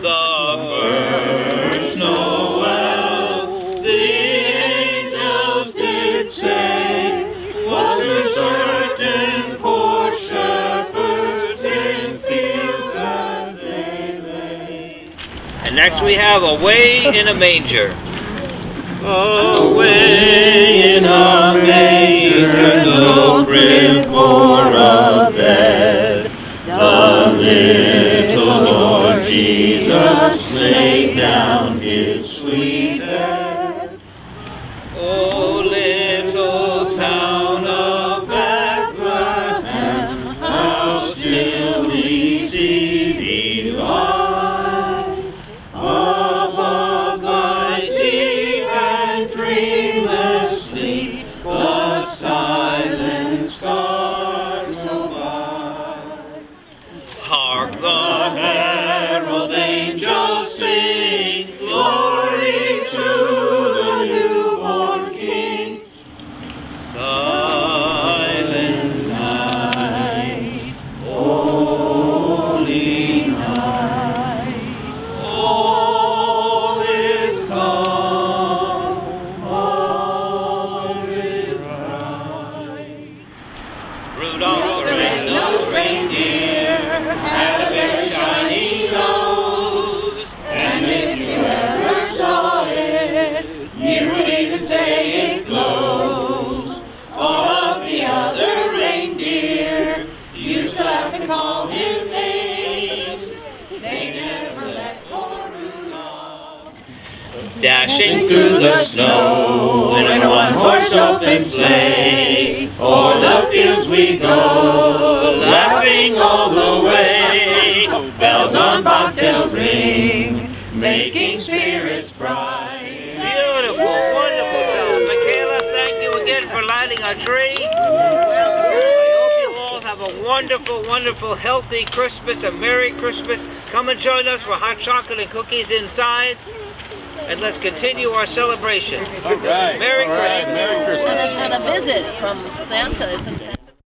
The first Noel, the angels did say, was a certain poor shepherds in fields as they lay. And next we have Away in a Manger. Away in a manger, no crib for a bed, the Jesus laid down his sweet head. Oh, Rudolph the red-nosed reindeer had a very shiny nose, and if you ever saw it, you would even say it glows. All of the other reindeer used to laugh and call him names. They never let poor Rudolph Dashing through the snow in a one-horse open sleigh. O'er the fields we go, laughing all the way. Bells on bobtails ring, making spirits bright. Beautiful, wonderful job. Michaela, thank you again for lighting our tree. I hope you all have a wonderful, wonderful, healthy Christmas, a Merry Christmas. Come and join us for hot chocolate and cookies inside. And let's continue our celebration. All right. Merry All right. Christmas. Merry And a, visit from Santa, isn't